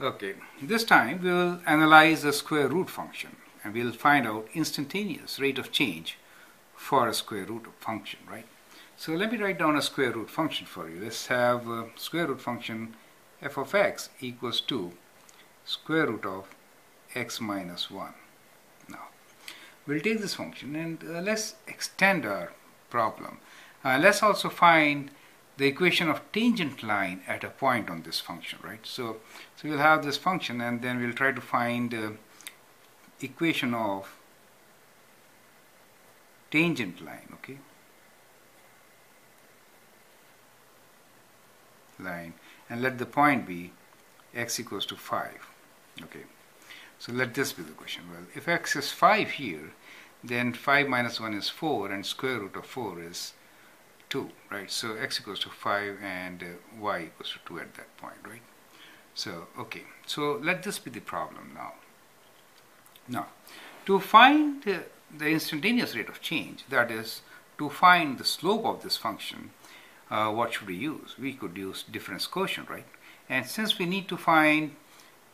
Okay, this time we will analyze the square root function and we'll find out instantaneous rate of change for a square root function, right? So let me write down a square root function for you. Let's have a square root function f of x equals to square root of x minus 1. Now, we'll take this function and uh, let's extend our problem. Uh, let's also find the equation of tangent line at a point on this function, right? So, so we'll have this function and then we'll try to find uh, equation of tangent line, okay? Line and let the point be x equals to 5, okay? So let this be the question. Well, if x is 5 here, then 5 minus 1 is 4 and square root of 4 is 2, right? So x equals to 5 and uh, y equals to 2 at that point, right? So, okay. So let this be the problem now. Now, to find the instantaneous rate of change, that is, to find the slope of this function, uh, what should we use? We could use difference quotient, right? And since we need to find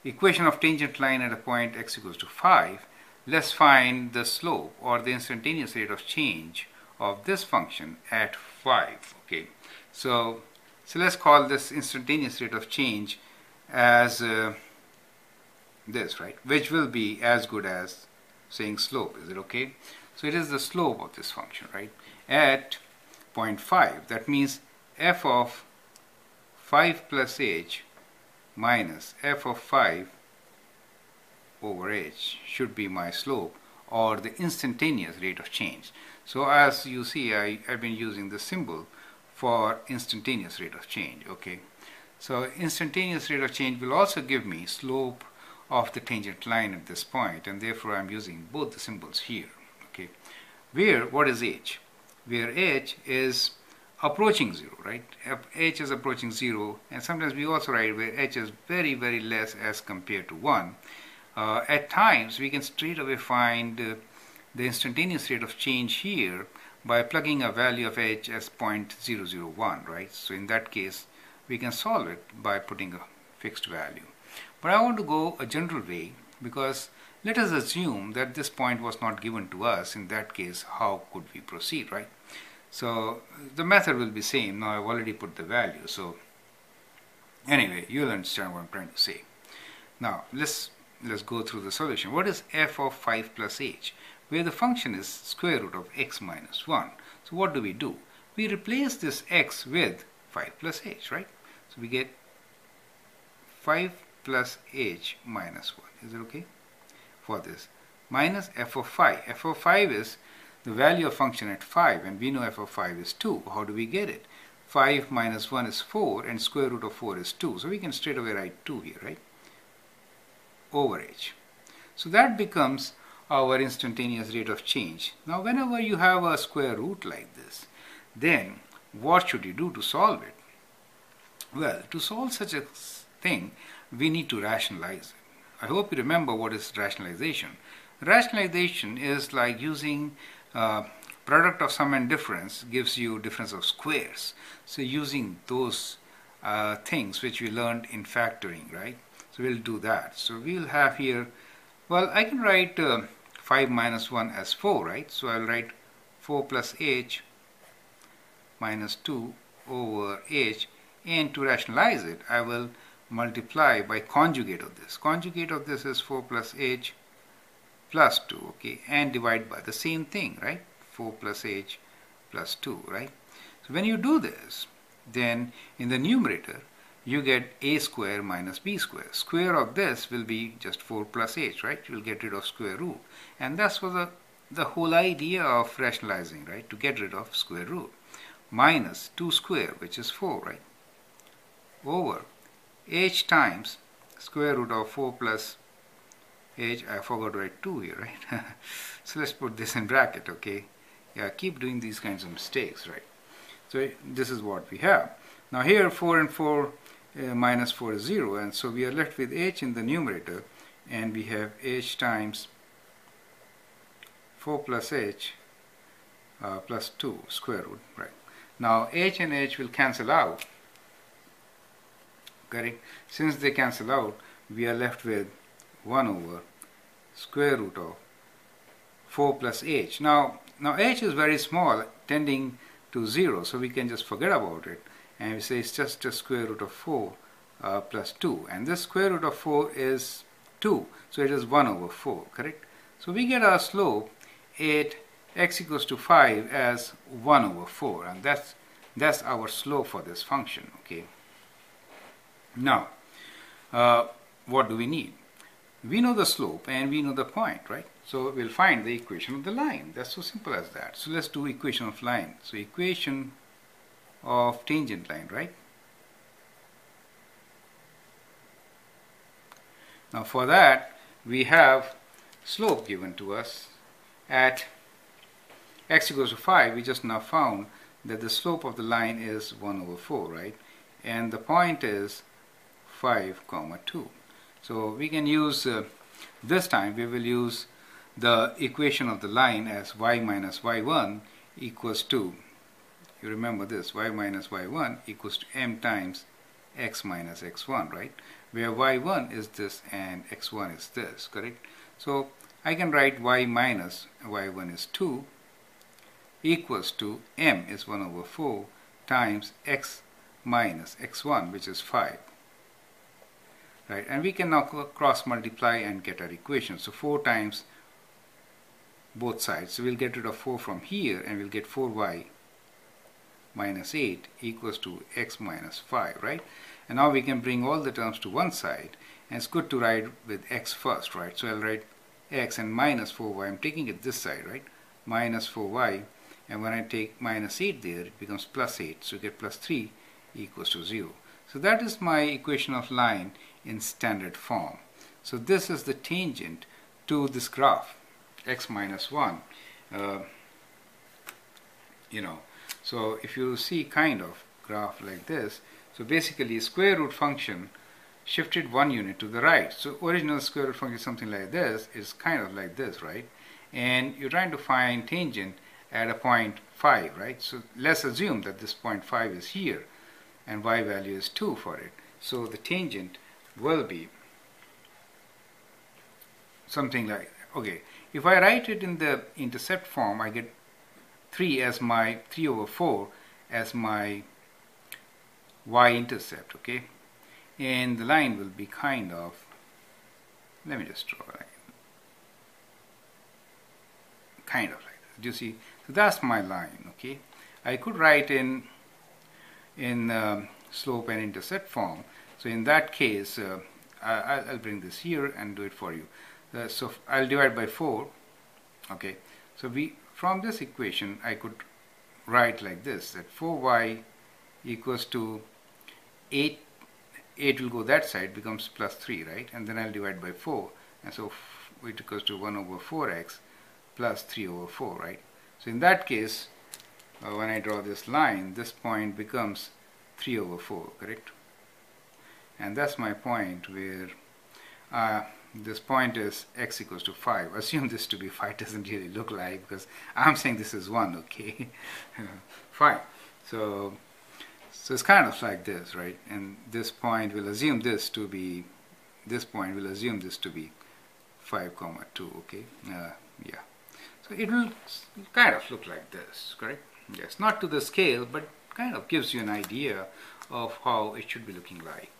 equation of tangent line at a point x equals to 5, let's find the slope or the instantaneous rate of change of this function at 5 okay? So so let's call this instantaneous rate of change as uh, this right? Which will be as good as saying slope is it okay? So it is the slope of this function right? At 0.5 that means f of 5 plus h minus f of 5 over h should be my slope or the instantaneous rate of change so as you see, I, have been using the symbol for instantaneous rate of change, okay? So instantaneous rate of change will also give me slope of the tangent line at this point, and therefore I'm using both the symbols here, okay? Where, what is h? Where h is approaching zero, right? h is approaching zero, and sometimes we also write where h is very, very less as compared to one. Uh, at times, we can straight away find uh, the instantaneous rate of change here by plugging a value of h as 0.001, right? So in that case, we can solve it by putting a fixed value. But I want to go a general way because let us assume that this point was not given to us. In that case, how could we proceed, right? So the method will be same. Now I've already put the value. So anyway, you'll understand what I'm trying to say. Now let's let's go through the solution. What is f of 5 plus h? Where the function is square root of x minus 1. So what do we do? We replace this x with 5 plus h, right? So we get 5 plus h minus 1. Is it okay? For this. Minus f of 5. f of 5 is the value of function at 5 and we know f of 5 is 2. How do we get it? 5 minus 1 is 4 and square root of 4 is 2. So we can straight away write 2 here, right? Over h. So that becomes our instantaneous rate of change. Now whenever you have a square root like this, then what should you do to solve it? Well, to solve such a thing, we need to rationalize it. I hope you remember what is rationalization. Rationalization is like using uh, product of sum and difference gives you difference of squares. So using those uh, things which we learned in factoring, right? So we'll do that. So we'll have here, well, I can write uh, 5 minus 1 as 4, right? So I'll write 4 plus h minus 2 over h and to rationalize it I will multiply by conjugate of this. Conjugate of this is 4 plus h plus 2, okay, and divide by the same thing, right? 4 plus h plus 2, right? So when you do this, then in the numerator, you get a square minus b square. Square of this will be just 4 plus h, right? You will get rid of square root. And that's was the, the whole idea of rationalizing, right? To get rid of square root. Minus 2 square, which is 4, right? Over h times square root of 4 plus h, I forgot to write 2 here, right? so let's put this in bracket, okay? Yeah, keep doing these kinds of mistakes, right? So this is what we have. Now here 4 and 4 uh, minus 4 is 0 and so we are left with h in the numerator and we have h times 4 plus h uh, plus 2 square root right now h and h will cancel out correct? Since they cancel out, we are left with 1 over square root of 4 plus h. Now, now h is very small, tending to 0, so we can just forget about it. And we say it's just a square root of 4 uh, plus 2. And this square root of 4 is 2, so it is 1 over 4, correct? So we get our slope at x equals to 5 as 1 over 4, and that's, that's our slope for this function, okay? Now, uh, what do we need? We know the slope and we know the point, right? So we'll find the equation of the line. That's so simple as that. So let's do equation of line. So equation of tangent line, right? Now for that, we have slope given to us at x equals to 5. We just now found that the slope of the line is 1 over 4, right? And the point is 5 comma 2. So we can use, uh, this time we will use the equation of the line as y minus y1 equals to, you remember this, y minus y1 equals to m times x minus x1, right? Where y1 is this and x1 is this, correct? So I can write y minus y1 is 2 equals to m is 1 over 4 times x minus x1 which is 5 right and we can now cross multiply and get our equation so 4 times both sides so we'll get rid of 4 from here and we'll get 4y minus 8 equals to x minus 5 right? And now we can bring all the terms to one side. And it's good to write with x first right? So I'll write x and minus 4y I'm taking it this side right? Minus 4y and when I take minus 8 there it becomes plus 8 so you get plus 3 equals to 0 so that is my equation of line in standard form. So this is the tangent to this graph, x minus 1. Uh, you know, so if you see kind of graph like this, so basically square root function shifted one unit to the right. So original square root function something like this is kind of like this, right? And you're trying to find tangent at a point 5, right? So let's assume that this point 5 is here and y value is 2 for it. So the tangent will be something like, okay, if I write it in the intercept form, I get 3 as my, 3 over 4 as my y-intercept, okay? And the line will be kind of, let me just draw it. Kind of like this. Do you see? So that's my line, okay? I could write in in um, slope and intercept form. So in that case, uh, I, will bring this here and do it for you. Uh, so I'll divide by 4. Okay. So we from this equation I could write like this that 4y equals to 8 8 will go that side becomes plus 3 right? And then I'll divide by 4 and so it equals to 1 over 4x plus 3 over 4 right? So in that case uh, when I draw this line, this point becomes 3 over 4, correct? And that's my point where uh, this point is x equals to 5. Assume this to be 5 doesn't really look like because I'm saying this is 1, okay? Fine. So, so it's kind of like this, right? And this point will assume this to be, this point will assume this to be 5 comma 2, okay? Uh, yeah. So it will kind of look like this, correct? Yes, not to the scale, but kind of gives you an idea of how it should be looking like.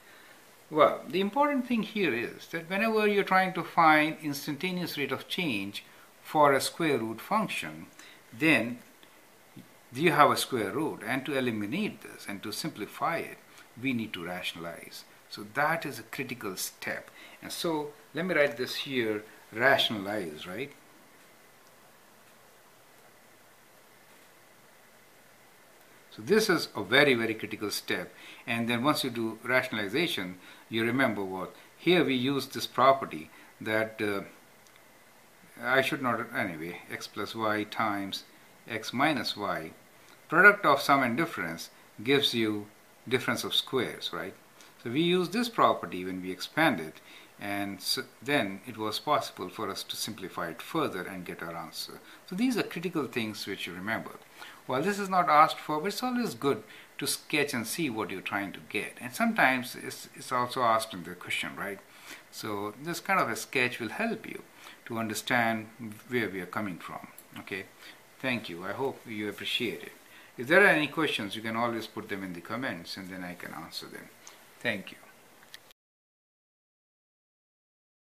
Well, the important thing here is that whenever you're trying to find instantaneous rate of change for a square root function, then you have a square root and to eliminate this and to simplify it, we need to rationalize. So that is a critical step. And so let me write this here, rationalize, right? So this is a very, very critical step. And then once you do rationalization, you remember what? Here we use this property that uh, I should not, anyway, x plus y times x minus y. Product of sum and difference gives you difference of squares, right? So we use this property when we expand it and so then it was possible for us to simplify it further and get our answer. So these are critical things which you remember. While this is not asked for, but it's always good to sketch and see what you're trying to get. And sometimes it's, it's also asked in the question, right? So this kind of a sketch will help you to understand where we are coming from. Okay, thank you. I hope you appreciate it. If there are any questions, you can always put them in the comments and then I can answer them. Thank you.